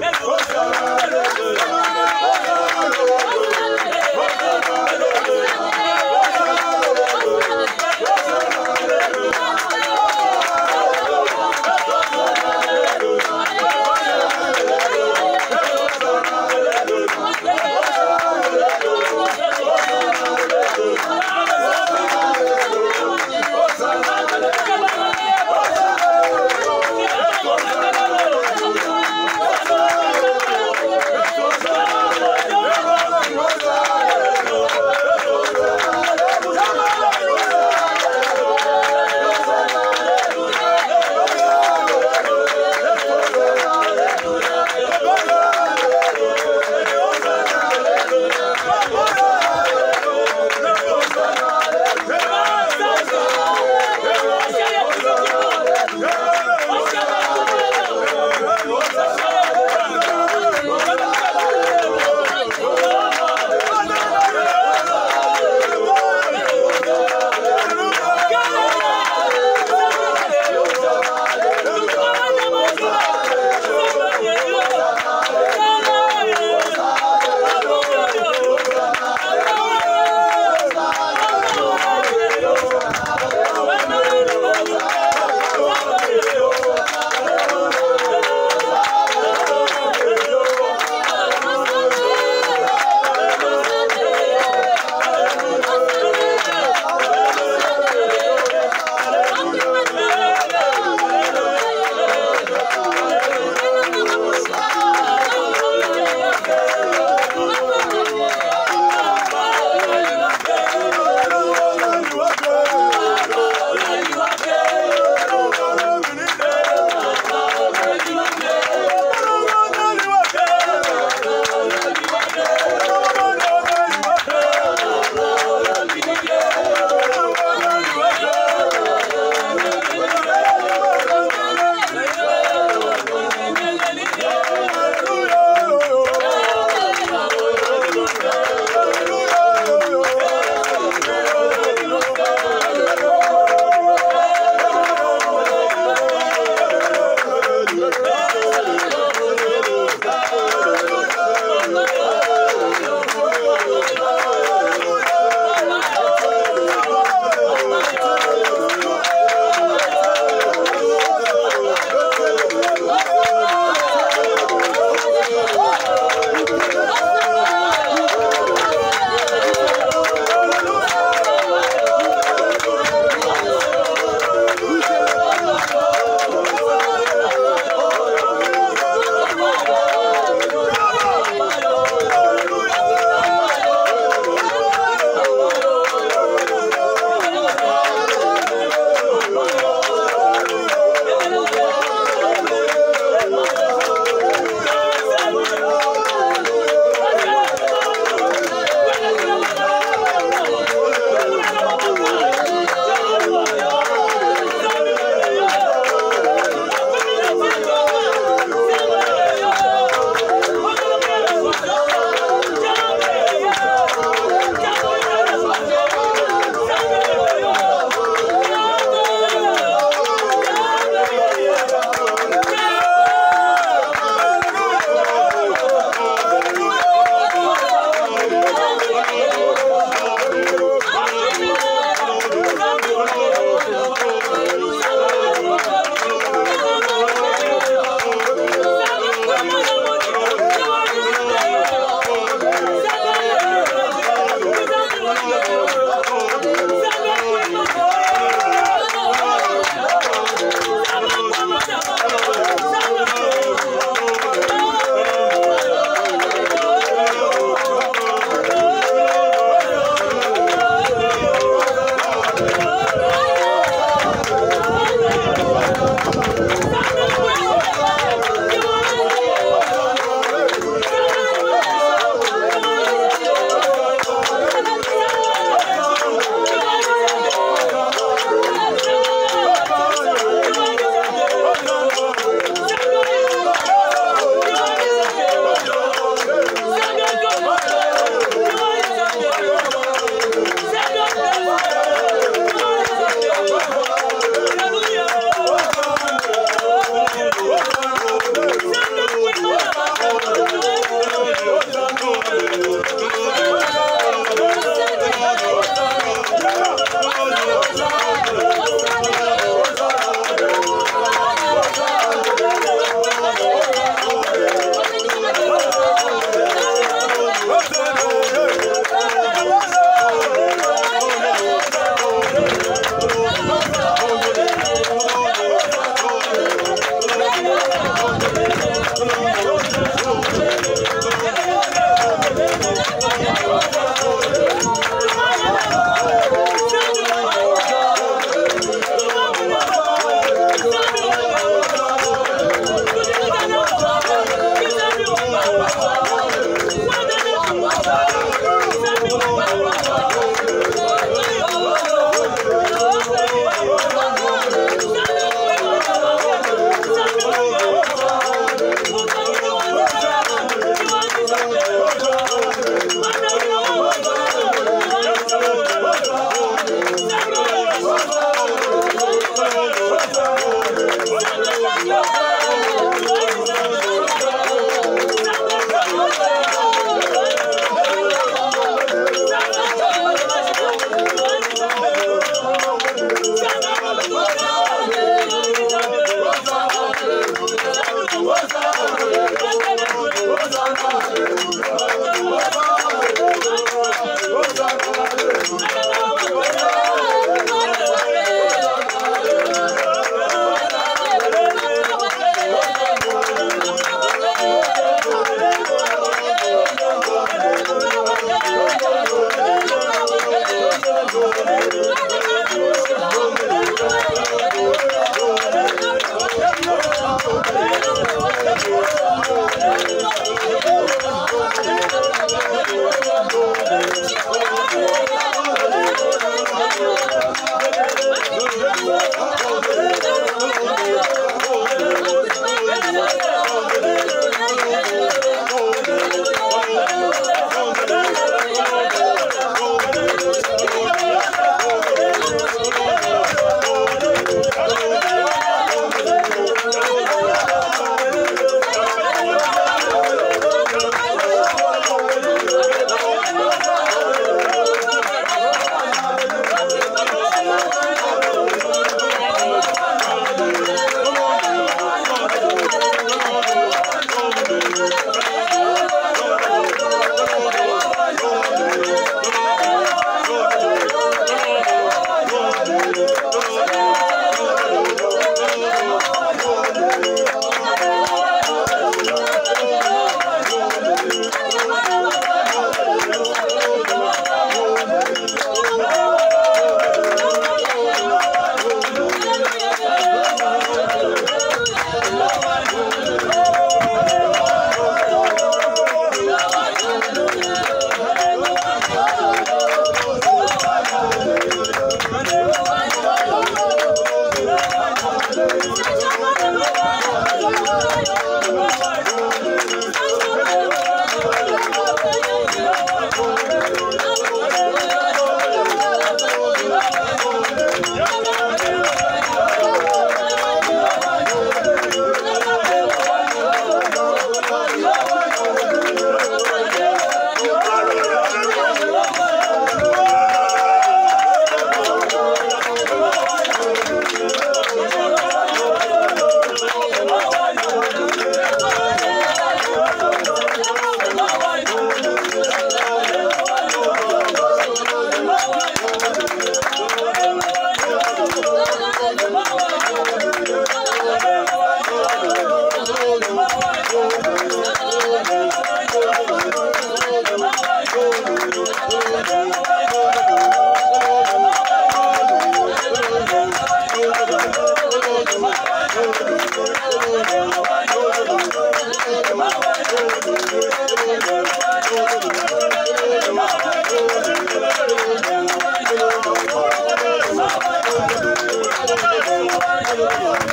ben vuracağım, ben öldüreceğim. Hallelujah.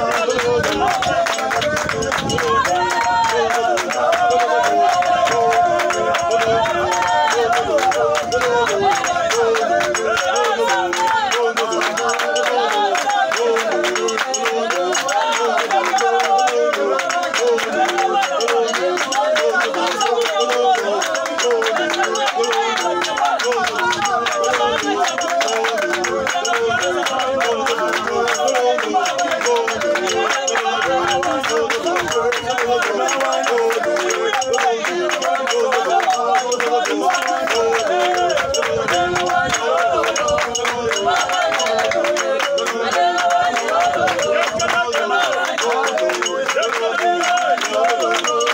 Thank you.